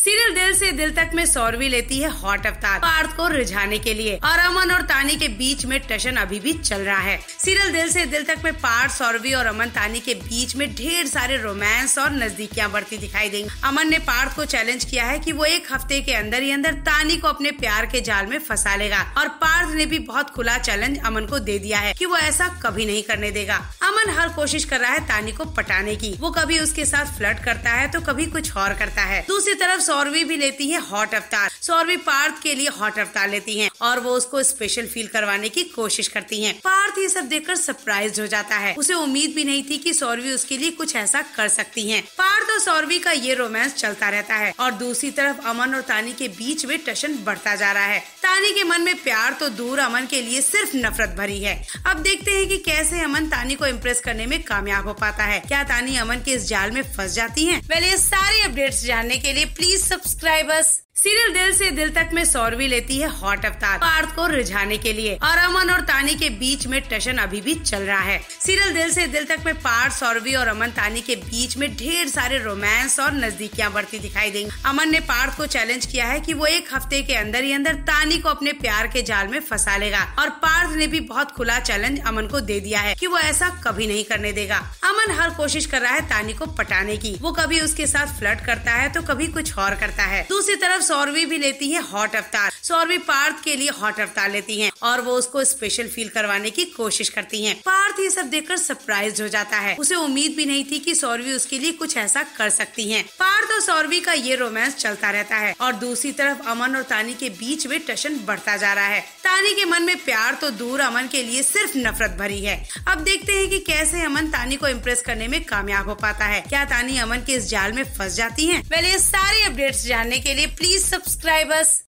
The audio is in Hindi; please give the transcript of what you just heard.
सीरियल दिल से दिल तक में सौरवी लेती है हॉट अवतार। पार्थ को रिझाने के लिए और अमन और तानी के बीच में टशन अभी भी चल रहा है। सीरियल दिल से दिल तक में पार्थ, सौरवी और अमन, तानी के बीच में ढेर सारे रोमांस और नजदीकियाँ बढ़ती दिखाई देंगी। अमन ने पार्थ को चैलेंज किया है कि वो एक हफ़्ते के अंदर ही अंदर तानी को अपने प्यार के जाल में फंसा लेगा और पार्थ ने भी बहुत खुला चैलेंज अमन को दे दिया है कि वो ऐसा कभी नहीं करने देगा। अमन हर कोशिश कर रहा है तानी को पटाने की। वो कभी उसके साथ फ्लर्ट करता है तो कभी कुछ और करता है। दूसरी तरफ़ सौरवी भी लेती है हॉट अवतार। सौरवी पार्थ के लिए हॉट अवतार लेती हैं। और वो उसको स्पेशल फील करवाने की कोशिश करती हैं। पार्थ ये सब देखकर सरप्राइज़ हो जाता है। उसे उम्मीद भी नहीं थी कि सौरवी उसके लिए कुछ ऐसा कर सकती हैं। पार्थ और सौरवी का ये रोमांस चलता रहता है और दूसरी तरफ़ अमन और तानी के बीच में टशन बढ़ता जा रहा है। तानी के मन में प्यार तो दूर अमन के लिए सिर्फ़ नफरत भरी है। अब देखते हैं कि कैसे अमन तानी को इम्प्रेस करने में कामयाब हो पाता है। क्या तानी अमन के इस जाल में फंस जाती है? पहले सारे अपडेट्स जानने के लिए प्लीज़ सब्सक्राइब अस सीरियल दिल से दिल तक में सौरवी लेती है हॉट अवतार पार्थ को रिझाने के लिए और अमन और तानी के बीच में टशन अभी भी चल रहा है। सीरियल दिल से दिल तक में पार्थ, सौरवी और अमन तानी के बीच में ढेर सारे रोमांस और नजदीकियाँ बढ़ती दिखाई देंगी। अमन ने पार्थ को चैलेंज किया है कि वो एक हफ़्ते के अंदर ही अंदर तानी को अपने प्यार के जाल में फंसा लेगा और पार्थ ने भी बहुत खुला चैलेंज अमन को दे दिया है कि वो ऐसा कभी नहीं करने देगा। अमन हर कोशिश कर रहा है तानी को पटाने की। वो कभी उसके साथ फ्लर्ट करता है तो कभी कुछ और करता है। दूसरी तरफ़ सौरवी भी लेती है हॉट अवतार सौरवी पार्थ के लिए हॉट अवतार लेती हैं और वो उसको स्पेशल फील करवाने की कोशिश करती हैं। पार्थ ये सब देखकर सरप्राइज़ हो जाता है। उसे उम्मीद भी नहीं थी कि सौरवी उसके लिए कुछ ऐसा कर सकती हैं। पार्थ और सौरवी का ये रोमांस चलता रहता है और दूसरी तरफ़ अमन और तानी के बीच में टशन बढ़ता जा रहा है। तानी के मन में प्यार तो दूर अमन के लिए सिर्फ़ नफरत भरी है। अब देखते हैं कि कैसे अमन तानी को इम्प्रेस करने में कामयाब हो पाता है। क्या तानी अमन के इस जाल में फंस जाती है? पहले सारे अपडेट्स जानने के लिए प्लीज़ सब्सक्राइब अस